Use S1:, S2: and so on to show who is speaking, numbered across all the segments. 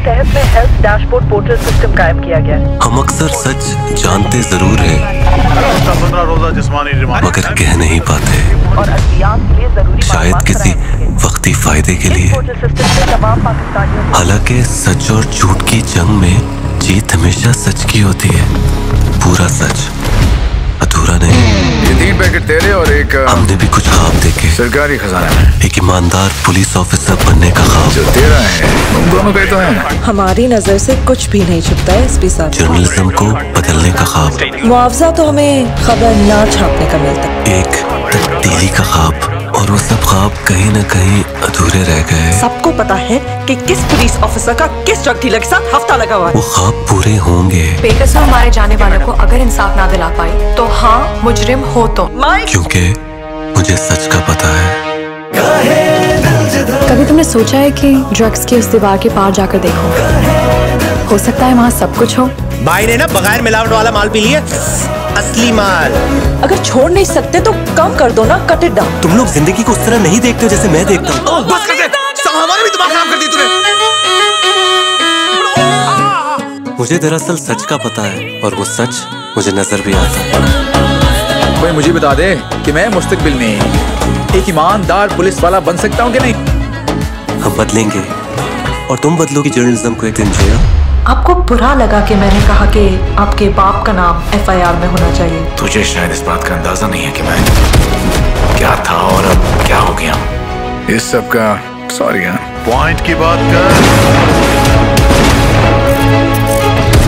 S1: तहत में health dashboard portal system कायम किया गया
S2: हम अक्सर सच जानते ज़रूर है।
S3: पंद्रह रोजा जिसमानी
S2: मगर कह नहीं पाते।
S1: और के लिए ज़रूरी
S2: शायद किसी। वक्ती फ़ायदे के लिए।
S1: तमाम पाकिस्तानियों
S2: हालाँकि सच और झूठ की जंग में जीत हमेशा सच की होती है। पूरा सच।
S4: तेरे और एक
S2: हमने भी कुछ ख्वाब देखे।
S4: सरकारी खजाना में।
S2: एक ईमानदार पुलिस ऑफिसर बनने का ख्वाब
S4: जो तेरा है तुम दोनों का तो है।
S5: हमारी नज़र से कुछ भी नहीं छुपता है एसपी साहब
S2: जर्नलिज्म को बदलने का ख्वाब
S5: मुआवजा तो हमें खबर ना छापने का मिलता।
S2: एक तब्दीली का ख्वाब और वो सब ख्वाब कहीं ना कहीं अधूरे रह गए।
S5: सबको पता है कि किस पुलिस ऑफिसर का किस ड्रग डीलर के साथ हफ़्ता लगा हुआ है।
S2: वो ख्वाब पूरे होंगे।
S6: बेकसूर मारे जाने वालों को अगर इंसाफ ना दिला पाए तो हाँ मुजरिम हो तो।
S2: क्योंकि मुझे सच का पता है।
S6: कभी तुमने सोचा है कि ड्रग्स की उस दीवार के पार जाकर देखो? हो सकता है वहाँ सब कुछ हो।
S7: भाई ने ना बगैर मिलावट वाला माल पी लिया। असली माल।
S5: अगर छोड़ नहीं सकते तो कम कर दो ना कट इट डाउन
S7: तुम लोग ज़िंदगी को उस तरह नहीं देखते हो जैसे मैं देखता हूँ। बस कर दे। हमारे भी दिमाग खराब कर दी तूने।
S2: मुझे दरअसल सच का पता है और वो सच मुझे नज़र भी आता है।
S4: कोई मुझे बता दे कि मैं मुस्तकबिल में एक ईमानदार पुलिस वाला बन सकता हूँ कि नहीं?
S2: हम बदलेंगे और तुम बदलोगी जर्नलिज्म को एक दिन जिया
S5: आपको बुरा लगा कि मैंने कहा कि आपके बाप का नाम एफआईआर में होना चाहिए।
S4: तुझे शायद इस बात का अंदाज़ा नहीं है कि मैं क्या था और अब क्या हो गया। इस सब का सॉरी हाँ।
S3: पॉइंट की बात कर।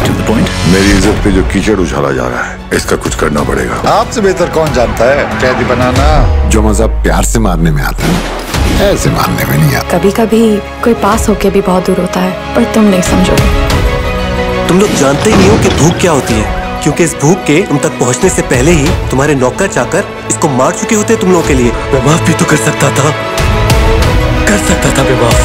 S4: टू द पॉइंट
S8: मेरी इज़्ज़त पे जो कीचड़ उछाला जा रहा है इसका कुछ करना पड़ेगा।
S9: आपसे बेहतर कौन जानता है? कैदी बनाना।
S8: जो मज़ा प्यार से मारने में आता है ऐसे मारने में नहीं आता।
S6: कभी कभी कोई पास होके भी बहुत दूर होता है पर तुम नहीं समझोगे।
S7: तुम लोग जानते ही नहीं हो कि भूख क्या होती है। क्योंकि इस भूख के तुम तक पहुँचने से पहले ही तुम्हारे नौकर चाकर इसको मार चुके होते तुम लोगों के लिए। मैं माफ़ भी तो कर सकता था। कर सकता था मैं माफ़।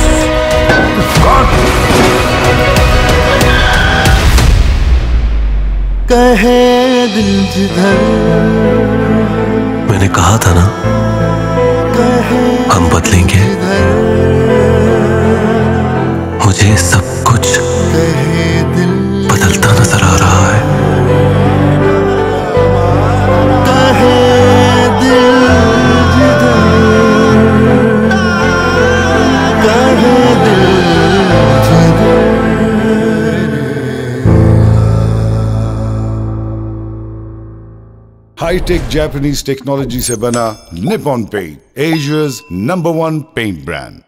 S2: कहे दिल जिधर मैंने कहा था ना हम बदलेंगे। मुझे सब कुछ बदलता नज़र आ रहा है।
S9: हाईटेक जापानीज टेक्नोलॉजी से बना Nippon paint Asia's number one paint brand